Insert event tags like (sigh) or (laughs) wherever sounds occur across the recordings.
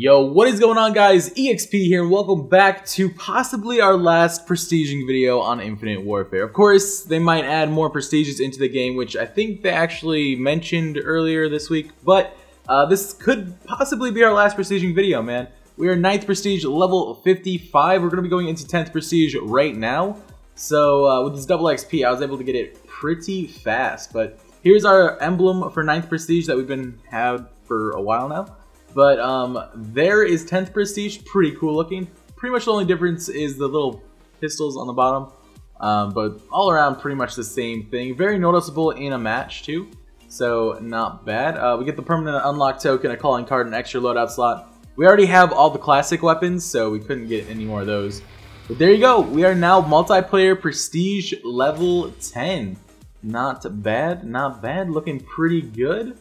Yo, what is going on guys? EXP here and welcome back to possibly our last prestiging video on Infinite Warfare. Of course, they might add more prestiges into the game, which I think they actually mentioned earlier this week, but uh, this could possibly be our last prestiging video, man. We are 9th prestige, level 55. We're going to be going into 10th prestige right now. So uh, with this double XP, I was able to get it pretty fast, but here's our emblem for 9th prestige that we've been had for a while now. But um, there is 10th Prestige, pretty cool looking. Pretty much the only difference is the little pistols on the bottom. Um, but all around pretty much the same thing. Very noticeable in a match too. So not bad. Uh, we get the permanent unlock token, a calling card, an extra loadout slot. We already have all the classic weapons, so we couldn't get any more of those. But there you go. We are now multiplayer prestige level 10. Not bad, not bad. Looking pretty good.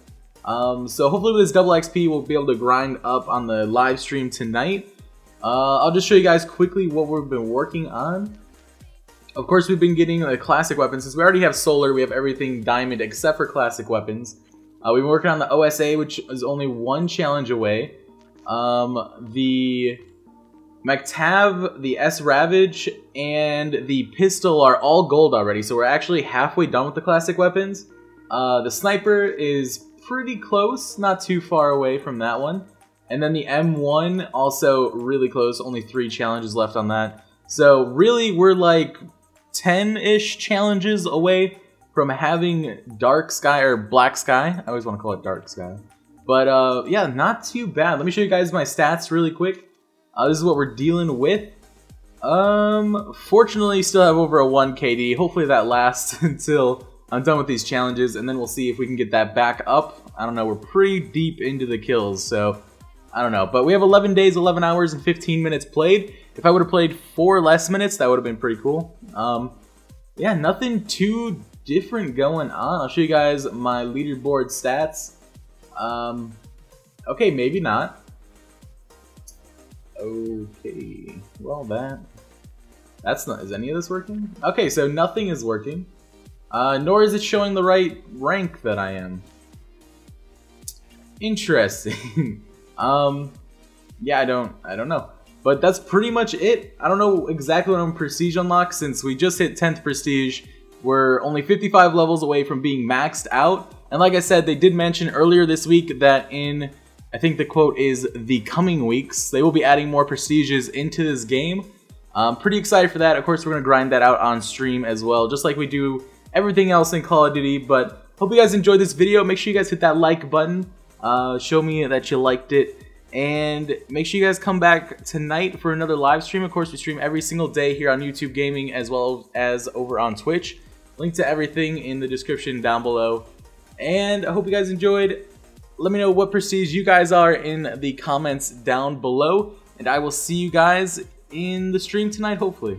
Um, so hopefully with this double XP, we'll be able to grind up on the live stream tonight. Uh, I'll just show you guys quickly what we've been working on. Of course, we've been getting the classic weapons. Since we already have solar, we have everything diamond except for classic weapons. Uh, we've been working on the OSA, which is only one challenge away. Um, the MacTav, the S-Ravage, and the pistol are all gold already, so we're actually halfway done with the classic weapons. Uh, the sniper is pretty close, not too far away from that one. And then the M1, also really close, only three challenges left on that. So really, we're like 10-ish challenges away from having dark sky, or black sky. I always want to call it dark sky. But uh, yeah, not too bad. Let me show you guys my stats really quick. Uh, this is what we're dealing with. Um, fortunately, still have over a 1 KD. Hopefully that lasts (laughs) until I'm done with these challenges, and then we'll see if we can get that back up. I don't know, we're pretty deep into the kills, so I don't know. But we have 11 days, 11 hours, and 15 minutes played. If I would have played four less minutes, that would have been pretty cool. Um, yeah, nothing too different going on. I'll show you guys my leaderboard stats. Um, okay, maybe not. Okay, well that, that's not, is any of this working? Okay, so nothing is working. Uh, nor is it showing the right rank that I am. Interesting. (laughs) um, yeah, I don't, I don't know. But that's pretty much it. I don't know exactly what I'm Prestige unlock since we just hit 10th Prestige. We're only 55 levels away from being maxed out. And like I said, they did mention earlier this week that in, I think the quote is, the coming weeks, they will be adding more Prestiges into this game. I'm pretty excited for that. Of course, we're going to grind that out on stream as well, just like we do everything else in Call of Duty. But hope you guys enjoyed this video. Make sure you guys hit that like button. Uh, show me that you liked it. And make sure you guys come back tonight for another live stream. Of course, we stream every single day here on YouTube Gaming as well as over on Twitch. Link to everything in the description down below. And I hope you guys enjoyed. Let me know what prestige you guys are in the comments down below. And I will see you guys in the stream tonight, hopefully.